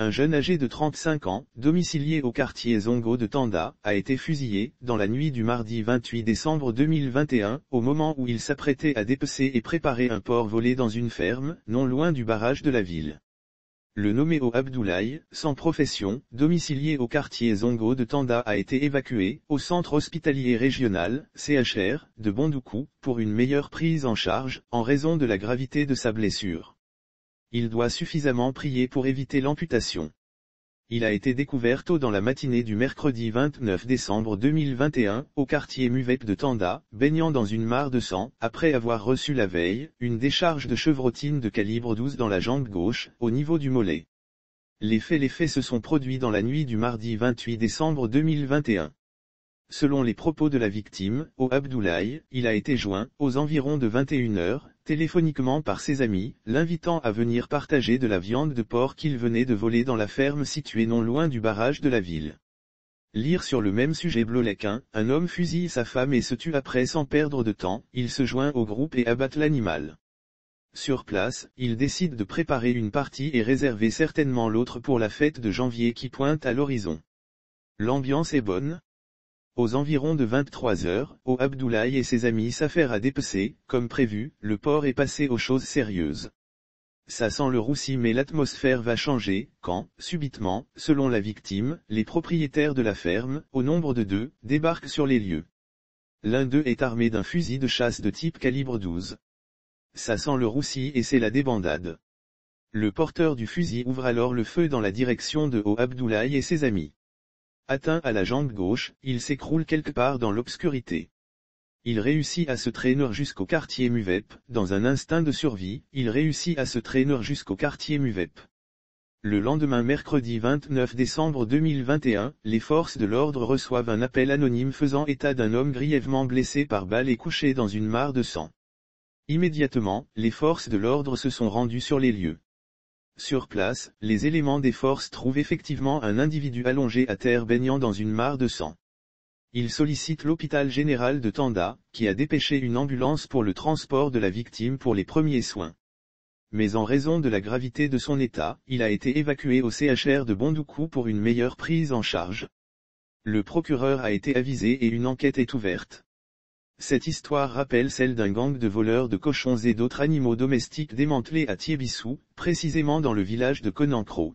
Un jeune âgé de 35 ans, domicilié au quartier Zongo de Tanda, a été fusillé, dans la nuit du mardi 28 décembre 2021, au moment où il s'apprêtait à dépecer et préparer un porc volé dans une ferme, non loin du barrage de la ville. Le nommé au Abdoulaye, sans profession, domicilié au quartier Zongo de Tanda a été évacué, au centre hospitalier régional, CHR, de Bondoukou, pour une meilleure prise en charge, en raison de la gravité de sa blessure. Il doit suffisamment prier pour éviter l'amputation. Il a été découvert tôt dans la matinée du mercredi 29 décembre 2021, au quartier Muvec de Tanda, baignant dans une mare de sang, après avoir reçu la veille, une décharge de chevrotine de calibre 12 dans la jambe gauche, au niveau du mollet. Les faits Les faits se sont produits dans la nuit du mardi 28 décembre 2021. Selon les propos de la victime, au Abdoulaye, il a été joint, aux environs de 21 heures, téléphoniquement par ses amis, l'invitant à venir partager de la viande de porc qu'il venait de voler dans la ferme située non loin du barrage de la ville. Lire sur le même sujet Blolequin, un homme fusille sa femme et se tue après sans perdre de temps, il se joint au groupe et abatte l'animal. Sur place, il décide de préparer une partie et réserver certainement l'autre pour la fête de janvier qui pointe à l'horizon. L'ambiance est bonne, aux environs de 23 heures, au Abdoulaye et ses amis s'affairent à dépecer, comme prévu, le port est passé aux choses sérieuses. Ça sent le roussi mais l'atmosphère va changer, quand, subitement, selon la victime, les propriétaires de la ferme, au nombre de deux, débarquent sur les lieux. L'un d'eux est armé d'un fusil de chasse de type calibre 12. Ça sent le roussi et c'est la débandade. Le porteur du fusil ouvre alors le feu dans la direction de Haut Abdoulaye et ses amis. Atteint à la jambe gauche, il s'écroule quelque part dans l'obscurité. Il réussit à se traîner jusqu'au quartier Muvep, dans un instinct de survie, il réussit à se traîner jusqu'au quartier Muvep. Le lendemain mercredi 29 décembre 2021, les forces de l'ordre reçoivent un appel anonyme faisant état d'un homme grièvement blessé par balle et couché dans une mare de sang. Immédiatement, les forces de l'ordre se sont rendues sur les lieux. Sur place, les éléments des forces trouvent effectivement un individu allongé à terre baignant dans une mare de sang. Ils sollicitent l'hôpital général de Tanda, qui a dépêché une ambulance pour le transport de la victime pour les premiers soins. Mais en raison de la gravité de son état, il a été évacué au CHR de Bondoukou pour une meilleure prise en charge. Le procureur a été avisé et une enquête est ouverte. Cette histoire rappelle celle d'un gang de voleurs de cochons et d'autres animaux domestiques démantelés à Thiébissou, précisément dans le village de Conancro.